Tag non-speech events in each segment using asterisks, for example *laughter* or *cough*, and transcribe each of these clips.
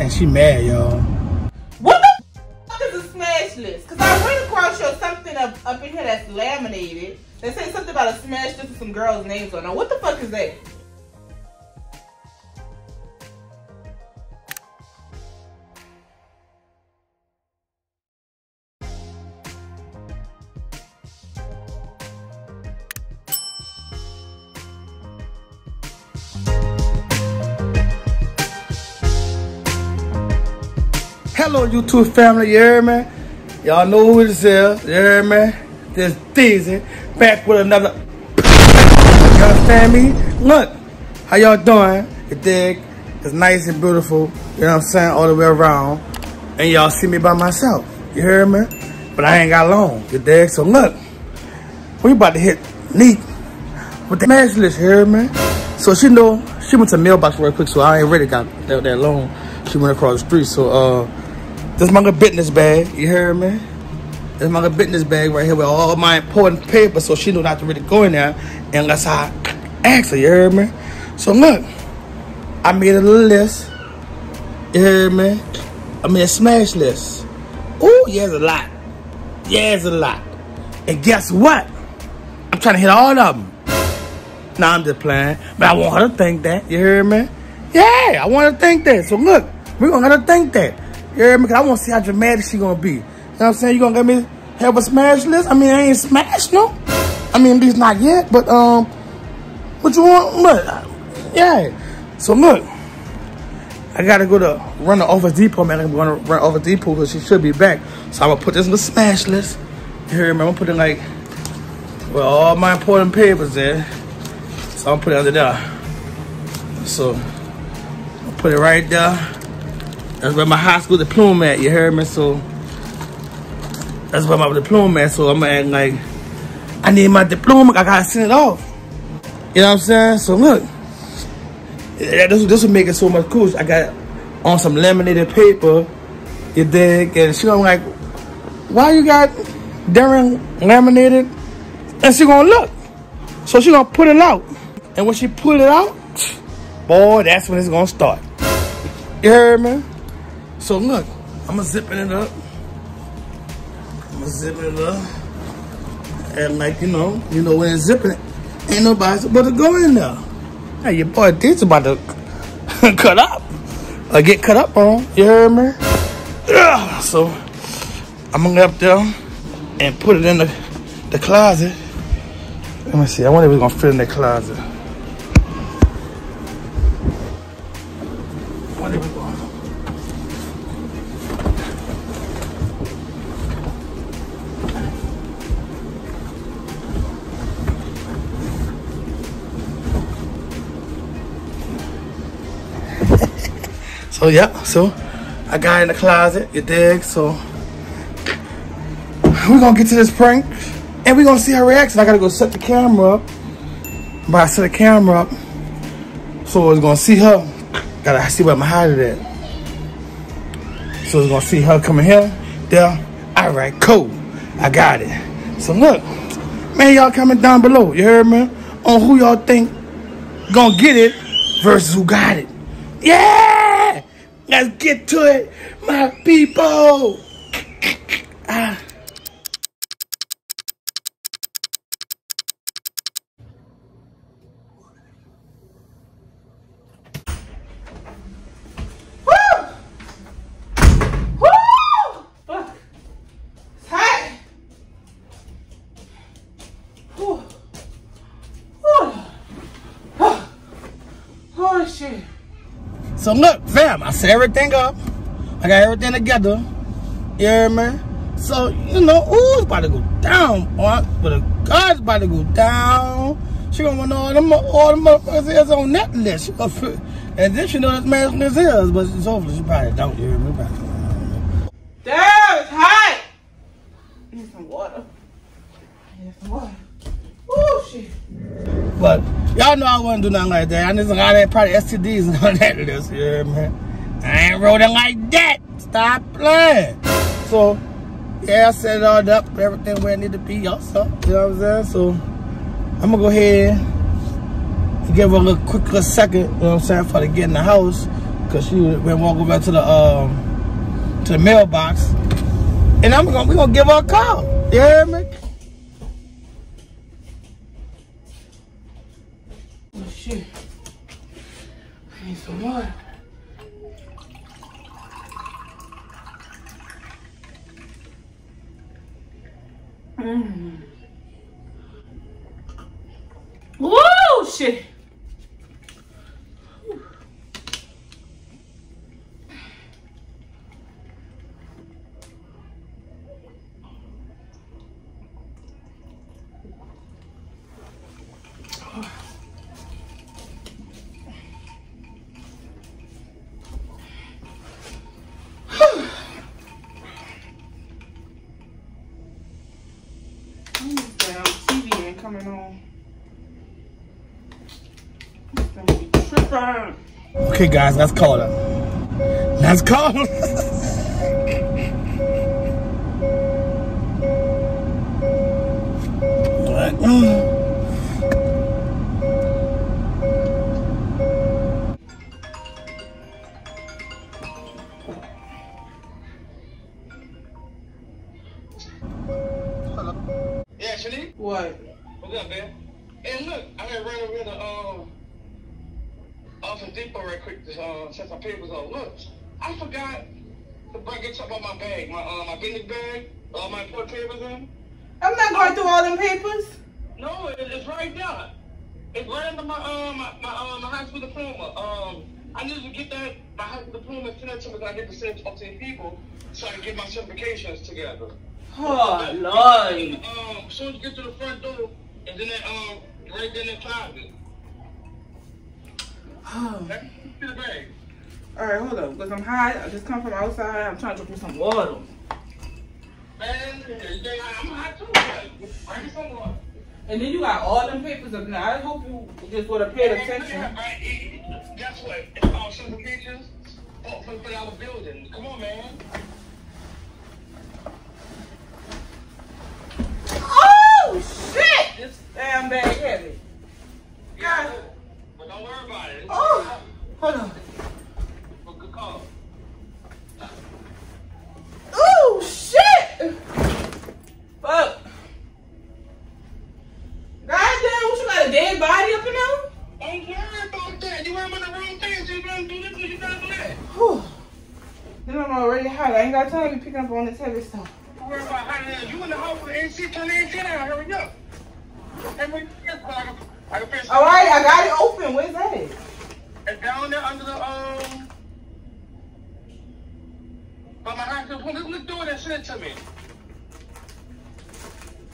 think she mad, y'all. What the fuck is a smash list? Because I ran across your something up, up in here that's laminated. They say something about a smash list with some girls' names on it. What the fuck is that? Hello, YouTube family, you hear me? Y'all know who this is, you hear me? This Deezy, back with another, you understand me? Look, how y'all doing? You dig? It's nice and beautiful, you know what I'm saying, all the way around. And y'all see me by myself, you hear me? But I ain't got long, you dig? So look, we about to hit Neat with the match list, you hear me? So she know, she went to mailbox real quick, so I ain't really got that, that long. She went across the street, so uh, this my business bag, you hear me? This my business bag right here with all my important papers so she know not to really go in there unless I ask her, you hear me? So look, I made a little list, you hear me? I made a smash list. Oh, yeah, it's a lot. Yeah, it's a lot. And guess what? I'm trying to hit all of them. Nah, I'm just playing. But I want her to think that, you hear me? Yeah, I want her to think that. So look, we're gonna let her think that. You hear me? Cause I want to see how dramatic she gonna be. You know what I'm saying? You gonna let me have a smash list? I mean, I ain't smashed no. I mean, at least not yet. But um, what you want? Look, yeah. So look, I gotta go to run the Office Depot, man. I'm gonna run Office Depot because she should be back. So I'm gonna put this in the smash list. Hear me? I'm gonna put in like, well, all my important papers there. So I'm gonna put it under there. So I'll put it right there. That's where my high school diploma at, you heard me? So that's where my diploma at. So I'm like, I need my diploma. I gotta send it off. You know what I'm saying? So look, this, this would make it so much cool. I got on some laminated paper, you dig? And she gonna like, why you got Darren laminated? And she gonna look. So she gonna put it out. And when she put it out, boy, that's when it's gonna start. You heard me? So look, I'm zipping it up. I'm zipping it up. And like, you know, you know when it's zipping it, ain't nobody supposed to go in there. Hey, your boy D's about to *laughs* cut up. Or get cut up on, you heard me? Yeah. So I'm gonna get up there and put it in the, the closet. Let me see, I wonder if it's gonna fit in the closet. So yeah, so I got in the closet, you dig? So we're gonna get to this prank and we're gonna see her reaction. I gotta go set the camera up. But I set the camera up, so it's gonna see her. Gotta see where hide it at. So it's gonna see her coming here, there. All right, cool. I got it. So look, man, y'all comment down below. You heard me? On who y'all think gonna get it versus who got it. Yeah! Let's get to it, my people. Ah. Woo! Woo! Fuck. It's hot. Whew. Whew. Oh. oh shit. So look, fam, I set everything up. I got everything together. You hear me? So, you know, ooh, it's about to go down, boy. But the God's about to go down. She gonna want all them all the motherfuckers is on that list. She gonna fit- and then she know that man's list is, but it's hopefully she probably don't, hear me? Probably don't. Damn, it's hot. I need some water. I need some water. Oh shit. But y'all know I wouldn't do nothing like that. I some guy that probably STDs on *laughs* that list, hear me? I ain't rolling like that. Stop playing. So, yeah, I set it all up, everything where it need to be also. You know what I'm saying? So, I'm gonna go ahead and give her a little quick little second, you know what I'm saying, for to get in the house. Cause she went walking back to the um to the mailbox. And I'm gonna we gonna give her a call. Yeah, hear shit. I need some water. Mm. Woo shit. Damn TV ain't coming on. This thing be tripping. Okay guys, let's call her. Let's call her. *laughs* Mm. Papers on. Look, I forgot to bring get something out my bag, my uh, my business bag, all my important papers in. I'm not going through all them papers. No, it, it's right there. It's right under my uh my my, uh, my high school diploma. Um, I need to get that my high school diploma send it to me. 'cause I get to send it to the people so I can get my certifications together. Oh, Lord. Um, as soon as you get to the front door, and then that um right there in the closet. Oh. That's the bag. All right, hold up, because I'm hot. I just come from outside. I'm trying to go through some water. Man, I'm hot too. Bring some water. And then you got all them papers up there. I hope you just would have paid attention. Right, Guess what? It's all certifications oh, for, for, for our building. Come on, man. Oh, shit! This damn bag heavy. Yeah. But don't worry about it. Oh, hold on. But good. Oh, shit! Fuck. Goddamn, what you got a dead body up in there? Don't worry about that. You weren't on the wrong thing, you gotta do this, you gotta do that. Whew. Then I'm already hot. I ain't got time to be picking up on this heavy stuff. Don't worry about how you in the house with AC, turn the AC down, hurry up. And we, yes, but I can, I can finish. All right, I got it open. Where's that? It's down there under the, um, by my house, let's, let's do it and send to me.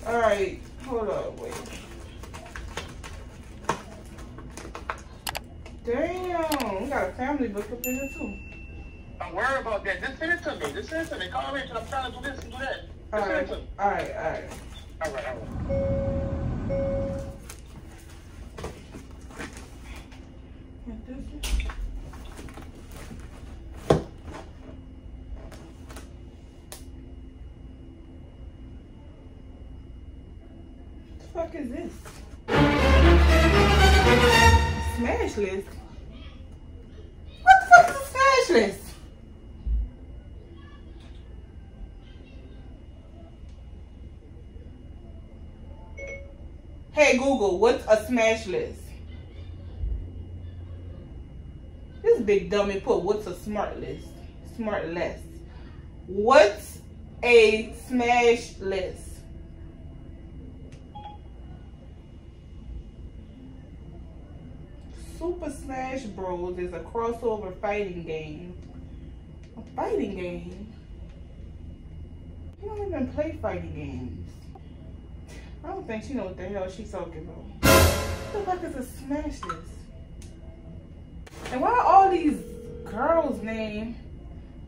All right, hold up, wait. Damn, we got a family book up in here too. Don't worry about that. Just send it to me. Just send it to me. Call me because I'm trying to do this and do that. All Just send right, it to me. all right, all right. All right, all right. The fuck is this? Smash list? What the fuck is a smash list? Hey Google, what's a smash list? This big dummy put what's a smart list? Smart list. What's a smash list? Super Smash Bros. is a crossover fighting game. A fighting game? You don't even play fighting games. I don't think she knows what the hell she's talking about. What the fuck is a Smash list? And why are all these girls' name?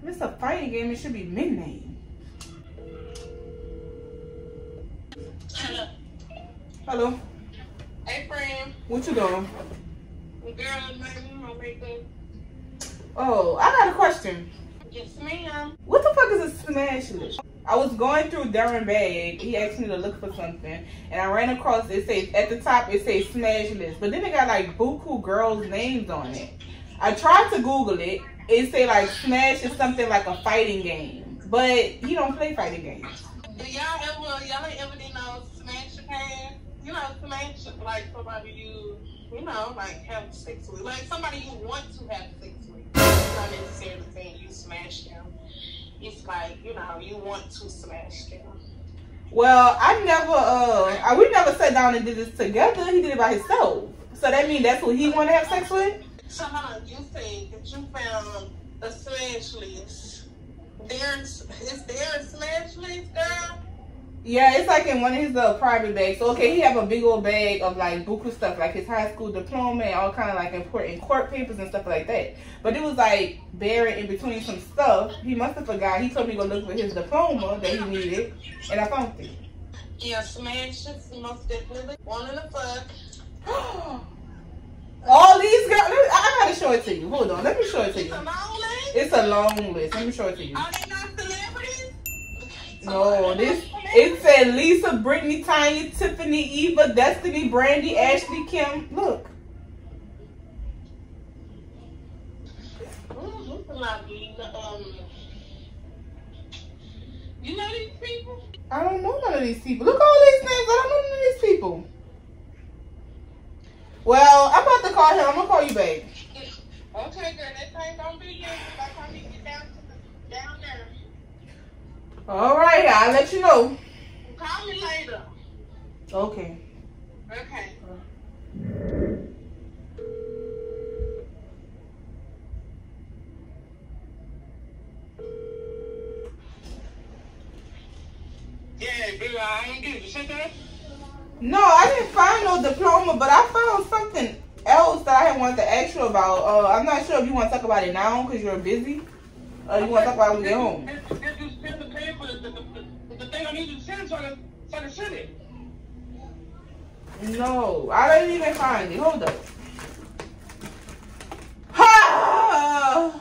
If it's a fighting game, it should be men name. Hello. Hello, Hey, friend. what you doing? Girl, man, my makeup. Oh, I got a question. Yes, ma'am. What the fuck is a smash list? I was going through Darren Bag. He asked me to look for something, and I ran across it. Says at the top it says smash list, but then it got like buku girls' names on it. I tried to Google it, it say like Smash is something like a fighting game, but he don't play fighting games. Do y'all ever, y'all ain't ever did no smash your? You know, smash like somebody you, you know, like have sex with, like somebody you want to have sex with. It's not necessarily saying you smash them. It's like you know, you want to smash them. Well, I never, uh, I, we never sat down and did this together. He did it by himself. So that means that's what he want to have sex with? So hold on, you say that you found a smash list. There's, is there a smash list, girl? Yeah, it's like in one of his uh, private bags. So, okay, he have a big old bag of like buku stuff, like his high school diploma and all kind of like important court papers and stuff like that. But it was like buried in between some stuff. He must have forgot. He told me to go look for his diploma that he needed, and I found it. Yeah, smash is most definitely one in the fuck. all these girls, I, gotta show it to you. Hold on, let me show it to you. a long list. It's a long list. Let me show it to you. Are they not celebrities? No, this it said Lisa, Brittany, Tanya, Tiffany, Eva, Destiny, Brandy, Ashley, Kim. Look. This is not be, um, you know these people? I don't know none of these people. Look all these names. I don't know none of these people. Well, I'm about to call him. I'm gonna call you back. Okay, girl, that thing don't be you. By the time you get down to the, down there. All right, I'll let you know. Call me later. Okay. Okay. Yeah, baby, I ain't get it. You said that? No, I didn't find no diploma, but I found something else that I had wanted to ask you about. Uh, I'm not sure if you want to talk about it now because you're busy. Uh, you want to talk about it when you get home. You to send so I can, so I can send it? No, I didn't even find it. Hold up. Ha!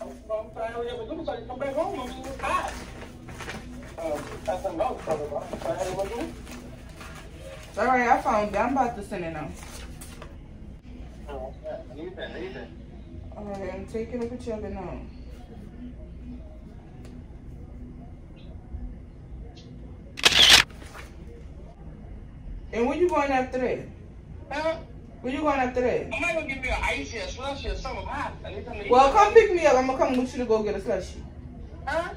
I'm trying to hurry up and do so I can come back home. I mean, it's hot. Um, that's something else. I'm trying to hurry up and do. All right, I found it. I'm about to send it now. Oh, yeah. I need that, I need that. All right, I'm taking a picture of it now. And where you going after that? Huh? Where you going after that? I might gonna give me an icy a slushy or something hot. I need something to eat. Well, come pick me up. I'm gonna come with you to go get a slushy. Huh?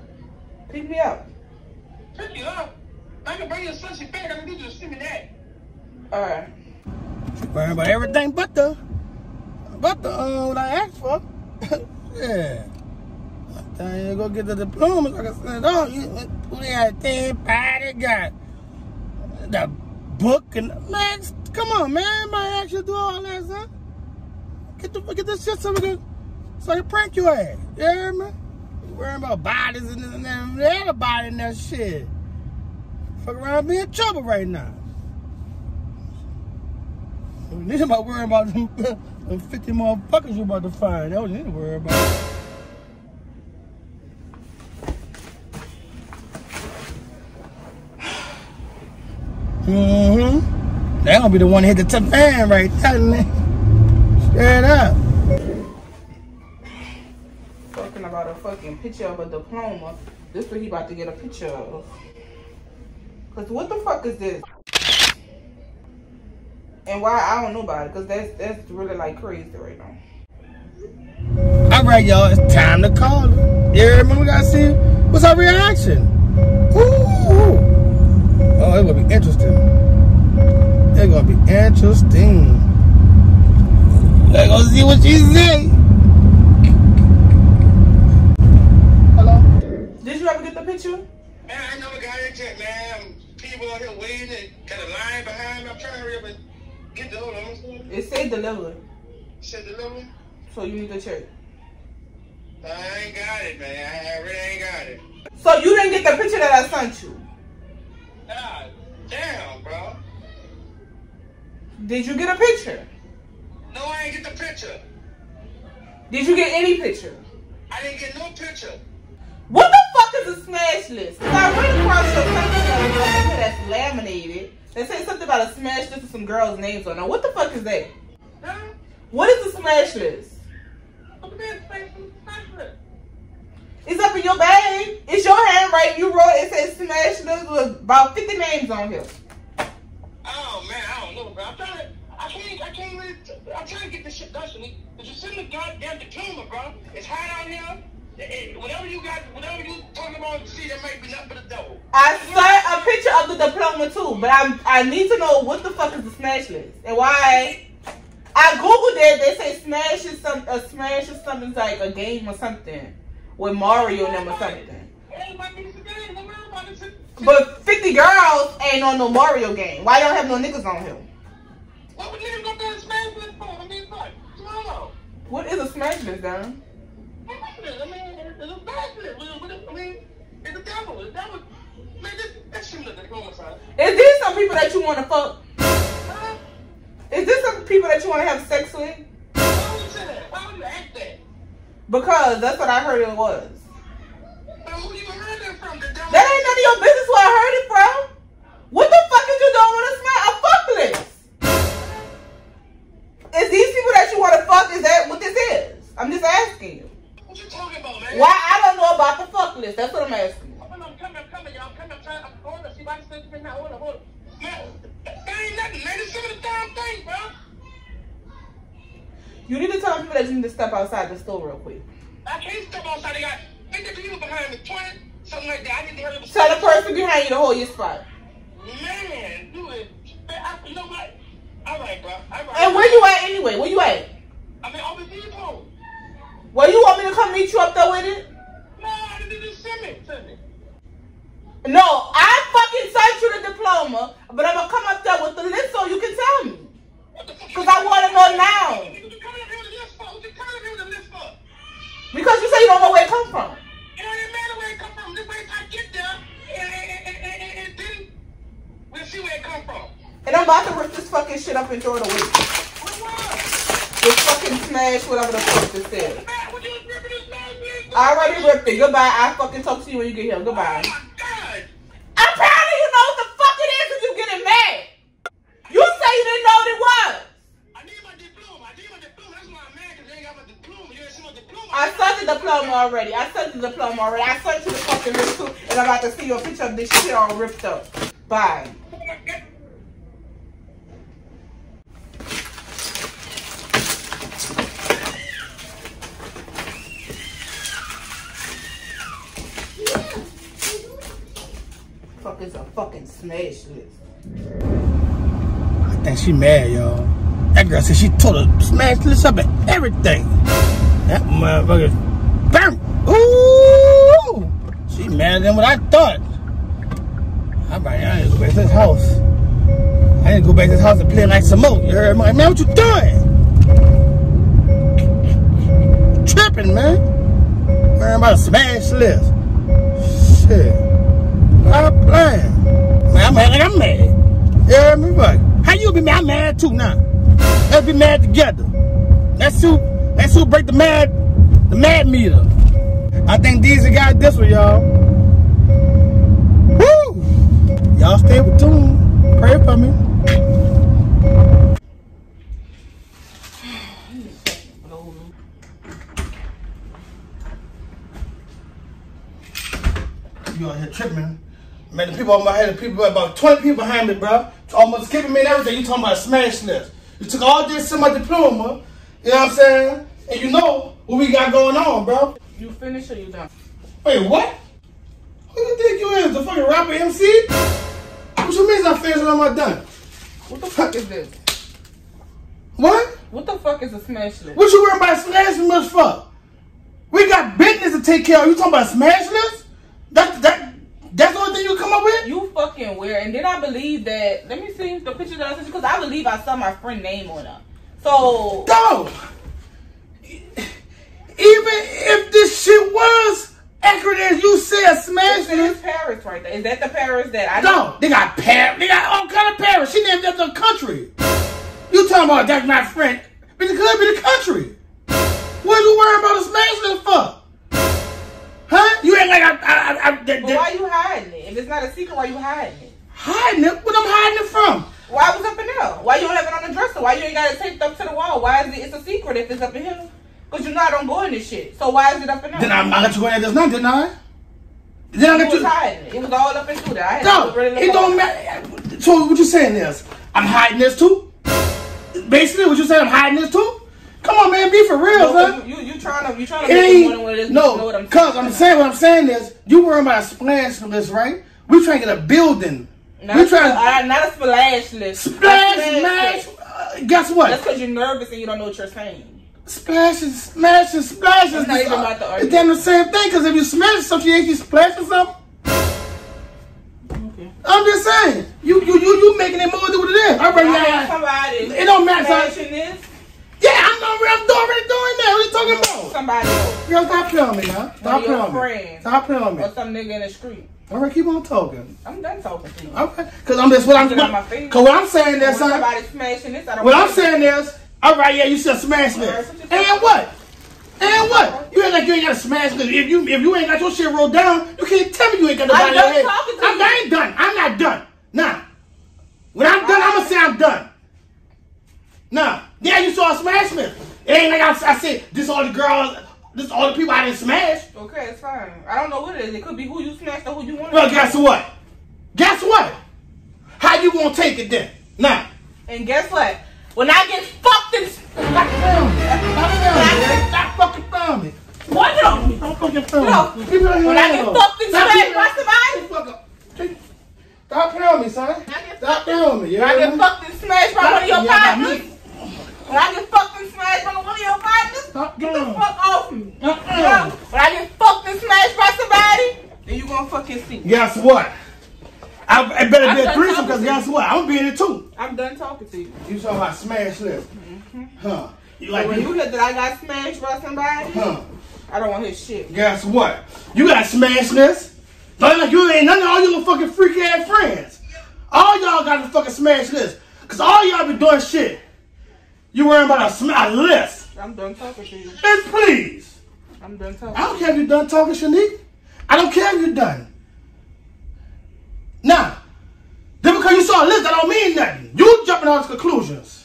Pick me up. Pick you up. I can bring you a slushy back. I need you to send me that. All right. Worrying about everything but the, but the, uh, what I asked for. *laughs* yeah. I Time you go get the diploma, like I said, oh, you, who they had thing, party, got the book and, man, come on, man, everybody actually do all that, son. Get the, get this shit so we can, so I can prank your ass, you hear me? You worrying about bodies and this and that, and everybody in that shit. Fuck around, be in trouble right now. Need about worrying about them, *laughs* them 50 motherfuckers you about to find. That was need to worry about. Mm-hmm. They gonna be the one to hit the tip fan right there. Straight up. Talking about a fucking picture of a diploma. This what he about to get a picture of. Cause what the fuck is this? And why I don't know about it, cause that's that's really like crazy right now. All right, y'all, it's time to call her. You remember we gotta see what's our reaction. Oh, it's gonna be interesting. It's gonna be interesting. Let's go see what she say. Hello? Did you ever get the picture? Man, I never got it yet, man. People out here waiting and got a line behind me. I'm trying to hurry up and get the hold on. It said delivered, Said delivery. so you need to check. I ain't got it, man. I really ain't got it. So you didn't get the picture that I sent you. Damn, bro. Did you get a picture? No, I ain't get the picture. Did you get any picture? I didn't get no picture. What the fuck is a smash list? 'Cause I ran across your company on a paper that's laminated. They say something about a smash list with some girls' names on it. What the fuck is that? Huh? What is a smash list? Your bag. It's your handwriting. You wrote it says smash lips with about 50 names on here. Oh man, I don't know, bro. I'm trying to. I can't. I can't really. I'm trying to get this shit done, Shanique. But you send the goddamn diploma, bro. It's hot out here. And whatever you got, whatever you talking about, see, that might be nothing but a devil. I sent a picture of the diploma too, but I I need to know what the fuck is the smash list and why. I googled it. They say smash is some a smash is something like a game or something with Mario and them or something. Hey, my piece of game. Don't worry about it. But 50 girls ain't on no Mario game. Why don't have no niggas on here? What would niggas go to smash this for? I mean, what? Tomorrow. What is a smash list, Don? I mean, it's a bastard. I mean, it's a devil. The devil. Man, this, that's similar to the homicide. Is these some people that you want to fuck? Huh? Is this some people that you want to have sex with? Why would you say that? Why would you act that? Because that's what I heard it was. Man, who you heard that from? The devil? That ain't none of your business where I heard it from. What the fuck is you doing with a smash? A fuck list? Is these people that you want to fuck? Is that what this is? I'm just asking you. What you talking about, man? Why I don't know about the fuck list? That's what I'm asking. I'm I'm coming, I'm coming, y'all. I'm coming, I'm trying, I'm going to see if I can still now. Hold on, hold on. Man, that ain't nothing, man. It's some of the damn thing, bro. You need to tell people that you need to step outside the store real quick. I can't step outside. They got 50 people behind me, 20, something like that. I need to hurry up. Tell the person behind you to hold your spot. Man, do it. I, you know what? All right, bro. All right. And where you at anyway? Where you at? I mean, over depot. Well, you want me to come meet you up there with it? No, I didn't just send me. Send me. No, I fucking sent you the diploma, but I'm gonna come up there with the list so you can tell me. What the fuck? Cause I wanna know now. What you coming up here with a list for? What you coming up here with a list for? Because you say you don't know where it come from. It don't matter where it come from. This way I get there, and, and, and, and, and, and then we'll see where it come from. And I'm about to rip this fucking shit up and throw it away. This fucking smash, whatever the fuck this is. Man, what you was ripping this man? I already ripped it. Goodbye. I fucking talk to you when you get here. Goodbye. Oh my God. Apparently you know what the fuck it is and you getting mad. You say you didn't know what it was. I need my diploma. I need my diploma. That's why I'm mad because they ain't got my diploma. You ain't seen my diploma. I sent the diploma already. I sent you the diploma already. I sent you the fucking list too. And I'm about to see your picture of this shit all ripped up. Bye. Fuck is a fucking smash list. I think she mad, y'all. That girl said she told her smash this up and everything. That motherfucker burnt. Ooh! She madder than what I thought. I'm like, I need to go back to this house. I need to go back to this house and play like some more. You heard me? Man, what you doing? Tripping, man. Worrying about a smash list. Shit. Stop playing. Man, I'm mad like I'm mad. You heard me? Right. How you be mad? I'm mad too now. Let's be mad together. Let's who let's who break the mad the mad meter. I think these got this one, y'all. Woo! Y'all stay with tuned. Pray for me. You out here tripping. Man, the people on my head, the people about 20 people behind me, bro. Almost skipping me and everything. You talking about smash list. You took all this in my diploma, you know what I'm saying? And you know what we got going on, bro. You finished or you done? Wait, what? Who you think you is? The fucking rapper MC? What you mean I finished and I'm not done? What the fuck is this? What? What the fuck is a smash list? What you worrying about smash list for? We got business to take care of. You talking about smash list? That, that, that's the only thing you come up with? You fucking weird. And then I believe that. Let me see the picture that I sent you because I believe I saw my friend name on her. So Dog. Even if this shit was accurate as you said, smash this is. Paris right there. Is that the Paris that I know? No, they got Paris. They got all kind of Paris. She named after a country. You talking about that's my friend? But it could be the country. What you worrying about a smash for? Huh? You ain't like I, I, I, I that, that- why you hiding it? If it's not a secret, why you hiding it? hiding it. What I'm hiding it from? Why was up in there? Why you don't have it on the dresser? Why you ain't got it taped up to the wall? Why is it? It's a secret if it's up in here. Cause you know I don't go in this shit. So why is it up in there? Then I, I let you go in there just now, didn't I? Then I let was you. hiding. It was all up into there. I had No, to really it don't matter. So what you saying is, I'm hiding this too? Basically, what you saying, I'm hiding this too? Come on, man, be for real, No. You, you, you trying to, you trying to It make it more than what it ain't is. you know what no, I'm cause I'm saying what I'm saying is you worrying about a splash list, right? We trying to get a building. Not, we a, trying uh, not a splash list. splash, list. Uh, guess what? That's because you're nervous and you don't know what you're saying. Splashes, smashes, splashes. It's not even about the It's damn the same thing. Cause if you smash something, you ain't you splashing something. Okay. I'm just saying. You you you you making it more than what it is. Now, if yeah. somebody It don't matter, son. smashing this, Yeah, I'm already, I'm already doing that. What are you talking about? somebody else, Girl, stop playing me now. Stop playing me. Stop playing me. or some nigga in the street. All right, keep on talking. I'm done talking to you. Okay, because I'm just what I'm. Get out my face. Because what I'm saying is, son. somebody smashing this, I don't What I'm saying is, all right, yeah, you said smash All right, this. what And what? And what? You ain't like you ain't got to smash this. If you if you ain't got your shit rolled down, you can't tell me you ain't got I'm nobody done in your talking to I'm. I ain't done. I'm not done. Nah. When I'm done, I'm gonna say I'm done. Nah. Yeah, you saw a smash me. It ain't like I, I said this all the girls, this all the people I didn't smash. Okay, it's fine. I don't know what it is. It could be who you smashed or who you want. Well, guess what? Guess what? How you gonna take it then? Nah. And guess what? When I get fucked and Stop filming. Stop filming. Stop fucking filming what it? Don't fucking film No. me. People don't When I get know. fucked and Stop smacked by somebody? Fuck up. Stop me, son. Stop with me. You When I get and smashed by one of your partners. When I get fucking smashed by one of your partners. Stop Get the fuck off me. Uh-uh. When I get fucked and smashed by somebody, then you gonna fucking see. Guess what? I, I better I'm be a threesome because guess what? I'm gonna be in it too. I'm done talking to you. You talking about smash list. Huh. You like when you hear that I got smashed by somebody, Huh. I don't want his shit. Guess what? You got smash list. Don't like you ain't none of all your little fucking freak ass friends. All y'all got to fucking smash this. Cause all y'all be doing shit. You worrying about a, sm- a list. I'm done talking to you. Bitch, please. I'm done talking. I don't care if you're done talking, Shanique. I don't care if you're done. Now, Then because you saw a list, that don't mean nothing. You jumping to conclusions.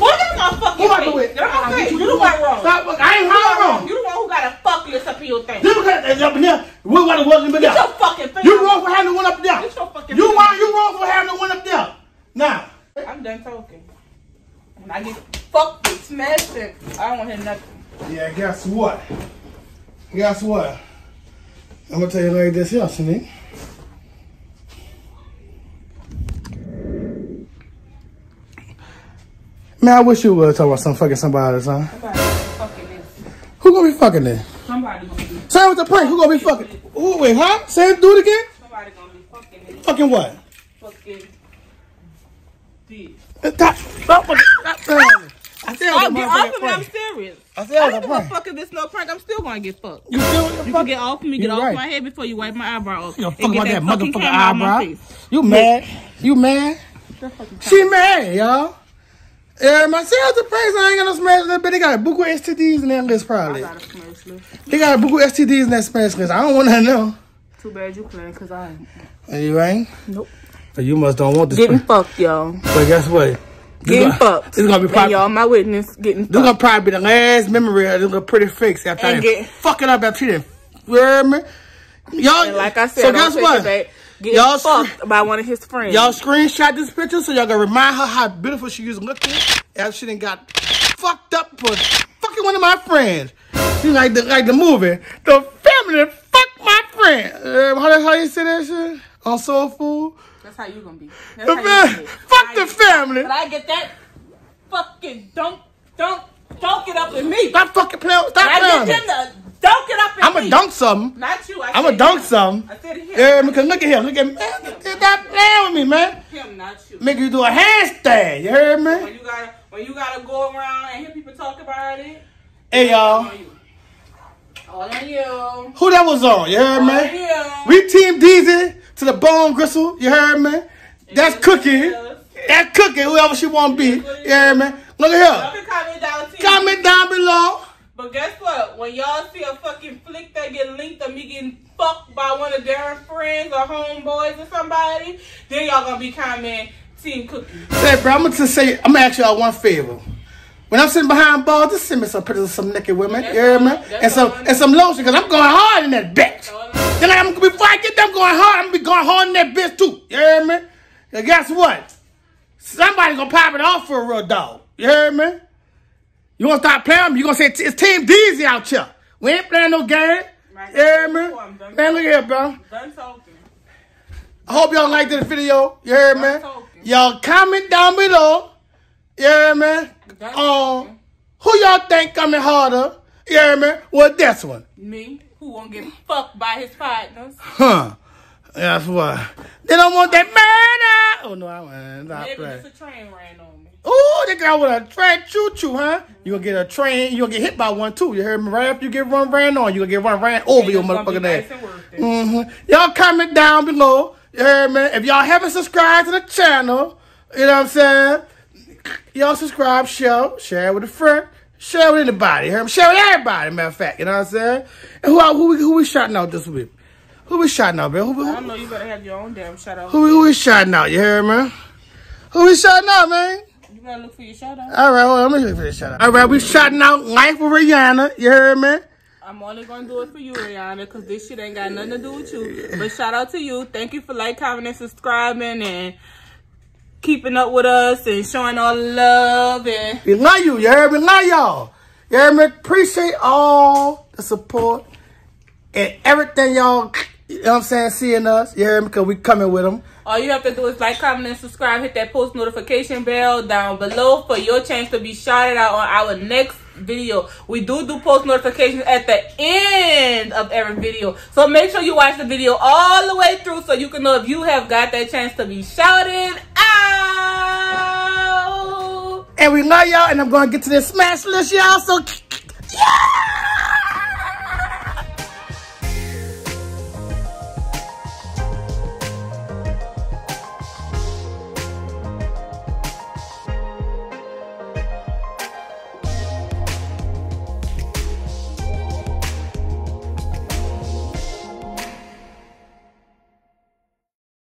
What is my fucking Who out the face? way? Get out my face. You the one wrong. Stop. I ain't You wrong. one wrong. You the one who got a fuck list up in your thing. Because it's up in there, what it wasn't but Get your there. fucking face. You wrong for having the one up there. Get your fucking You wrong. You wrong for having the one up there. Now. I'm done talking. When I get fucked and smashed, I don't want to hear nothing. Yeah. Guess what? Guess what? I'm gonna tell you like this here, Shanique. Man, I wish you would talk about some fucking somebody, son. Somebody fucking. Who gonna be fucking this? Somebody gonna be. Say with the prank. Who gonna be fucking? Who, wait, huh? Say it. Do it again. Somebody gonna be fucking this. Fucking what? Fucking this. Stop. Stop. Stop playing. I said I'll get off of me. I'm serious. I said I don't give a fuck if this no prank. I'm still gonna get fucked. You still You can get off me, get You off right. my head before you wipe my eyebrow off. You and fuck about that fucking motherfucking camera on my eyebrow. face. You mad? You mad? She mad, y'all. Yeah, my sales the price. I ain't got no smash list, but they got a book of STDs in that list I probably. got a smash list. They got a book of STDs in that smash list. I don't want to know. Too bad you playing, cause I ain't. You ain't? Nope. But you must don't want this. Getting fucked, y'all. But guess what? This Getting gonna- fucked. This gonna be probably. y'all, my witness, getting This gonna probably be the last memory of this little pretty fix after And I get- fuck it up after you done. You heard me? Y'all, like I said, so guess take what? Getting Y'all fucked by one of his friends. Y'all screenshot this picture so y'all can remind her how beautiful she used to look after she done got fucked up for fucking one of my friends. You like the like the movie, the family fucked my friend. Uh, how the how you say that shit on Soul Food? That's how you gonna be. The how you gonna be. fuck I the family. But I get that fucking don't don't don't get up with me. Stop fucking playing. Stop I playing. Get me. don't get up I'm gonna dunk something. Not you. I am gonna dunk him. something. I said him. Yeah, because look at him. Look at me. Man, stop playing with me, man. Him, not you. Make you do a handstand. You heard me? When you gotta when you gotta go around and hear people talk about it, Hey y'all. All on you. who that was on? You heard All me? on you. We team Deezy to the bone gristle. You heard me? That's Cookie. That's Cookie, whoever she want to be. You heard me? Look at here. down. Comment down below. But guess what? When y'all see a fucking flick that get linked of me getting fucked by one of their friends or homeboys or somebody, then y'all gonna be commenting Team Cookie. Say, bro, I'm gonna say, I'm gonna ask y'all one favor. When I'm sitting behind bars, just send me some pictures of some naked women. You hear me? And some and some lotion, cause I'm going hard in that bitch. Then I'm before I get them going hard, I'm gonna be going hard in that bitch too. You hear me? And guess what? Somebody gonna pop it off for a real dog. You hear me? You wanna start playing? You gonna say it's Team Deezy out here? We ain't playing no game. Right. Me? I'm Man, look here, bro. Done talking. I hope y'all liked this video. You hear me? Y'all comment down below. You hear me? Done Um, who y'all think coming harder? You hear me? Well, this one. Me, who won't get fucked by his partners. Huh. That's why. They don't want that murder. Oh, no, I not Maybe just a train ran on me. Ooh, they got with a train choo-choo, huh? You gonna get a train, you gonna get hit by one too. You heard me? Right after you get run ran on, you gonna get run ran over your motherfucking ass. Mm-hmm. Y'all comment down below. You heard me? If y'all haven't subscribed to the channel, you know what I'm saying? Y'all subscribe, share, share with a friend, share with anybody. You heard me? Share with everybody, matter of fact. You know what I'm saying? And who who we, who we shouting out this week? Who we shouting out, man? Who, who, I don't know. You better have your own damn shout out. who, who we shouting out? You heard me? Who we shouting out, man? Gotta look for your shout out. All right, on, let me look for this shout out. All right, we shouting out Life with Rihanna. You heard me? I'm only gonna do it for you, Rihanna, because this shit ain't got nothing to do with you. But shout out to you. Thank you for like, commenting, subscribing, and keeping up with us and showing all the love. And We love you. You heard me? Love y'all. You heard me? Appreciate all the support and everything y'all, you know what I'm saying, seeing us. You heard me? Because we coming with them. all you have to do is like, comment, and subscribe. Hit that post notification bell down below for your chance to be shouted out on our next video. We do do post notifications at the end of every video. So make sure you watch the video all the way through so you can know if you have got that chance to be shouted out. And we love y'all. And I'm going to get to this smash list, y'all. So, *laughs* yeah!